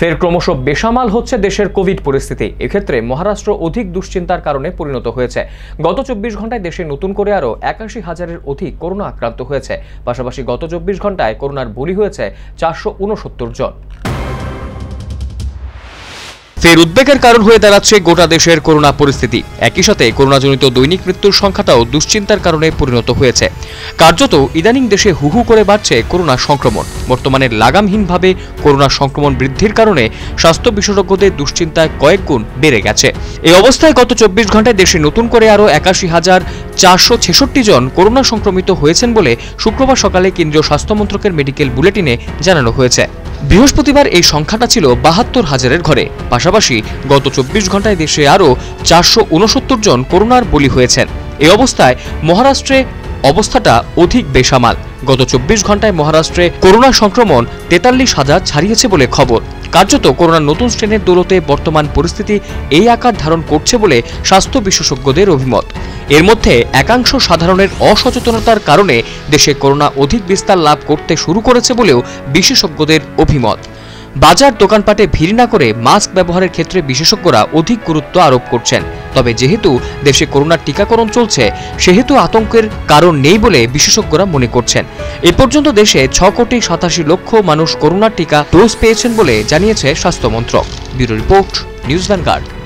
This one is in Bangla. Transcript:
ফের ক্রমশ বেসামাল হচ্ছে দেশের কোভিড পরিস্থিতি। এক্ষেত্রে মহারাষ্ট্র অধিক দুশ্চিন্তার কারণে পরিণত হয়েছে। গত চব্বিশ ঘন্টায় দেশে নতুন করে আরও একাশি হাজারের অধিক করোনা আক্রান্ত হয়েছে। পাশাপাশি গত চব্বিশ ঘন্টায় করোনার বলি হয়েছে চারশো উনসত্তর জন। ফের উদ্বেগের কারণ হয়ে দাঁড়াচ্ছে গোটা দেশের করোনা পরিস্থিতি। একই সাথে করোনাজনিত দৈনিক মৃত্যুর সংখ্যাটাও দুশ্চিন্তার কারণে পরিণত হয়েছে। কার্যত ইদানিং দেশে হু হু করে বাড়ছে করোনা সংক্রমণ। বর্তমানে লাগামহীনভাবে করোনা সংক্রমণ বৃদ্ধির কারণে স্বাস্থ্য বিশেষজ্ঞদের দুশ্চিন্তায় কয়েক গুণ বেড়ে গেছে। এই অবস্থায় গত চব্বিশ ঘন্টায় দেশে নতুন করে আরও একাশি হাজার চারশো ছেষট্টি জন করোনা সংক্রমিত হয়েছেন বলে শুক্রবার সকালে কেন্দ্রীয় স্বাস্থ্য মন্ত্রকের মেডিকেল বুলেটিনে জানানো হয়েছে। বৃহস্পতিবার এই সংখ্যাটা ছিল বাহাত্তর হাজারের ঘরে। পাশাপাশি গত চব্বিশ ঘন্টায় দেশে আরও চারশো উনসত্তর জন করোনার বলি হয়েছেন। এই অবস্থায় মহারাষ্ট্রে অবস্থাটা অধিক বেসামাল। গত চব্বিশ ঘন্টায় মহারাষ্ট্রে করোনা সংক্রমণ তেতাল্লিশ হাজার ছাড়িয়েছে বলে খবর। কার্যত করোনার নতুন স্ট্রেনের দৌলতে বর্তমান পরিস্থিতি এই আকার ধারণ করছে বলে স্বাস্থ্য বিশেষজ্ঞদের অভিমত। এর মধ্যে একাংশ সাধারণের অসচেতনতার কারণে দেশে করোনা অধিক বিস্তার লাভ করতে শুরু করেছে বলেও বিশেষজ্ঞদের অভিমত। বাজার দোকানপাটে ভিড় না করে মাস্ক ব্যবহারের ক্ষেত্রে বিশেষজ্ঞরা অধিক গুরুত্ব আরোপ করছেন। তবে যেহেতু দেশে করোনার টিকাকরণ চলছে, সেহেতু আতঙ্কের কারণ নেই বলে বিশেষজ্ঞরা মনে করছেন। এ পর্যন্ত দেশে ছ কোটি সাতাশি লক্ষ মানুষ করোনার টিকা ডোজ পেয়েছেন বলে জানিয়েছে স্বাস্থ্য মন্ত্রক। Bureau report, news Vanguard.